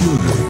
Юрий.